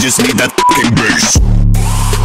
just need that fucking bass.